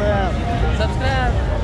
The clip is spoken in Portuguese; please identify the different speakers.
Speaker 1: subscreve.
Speaker 2: Subscribe.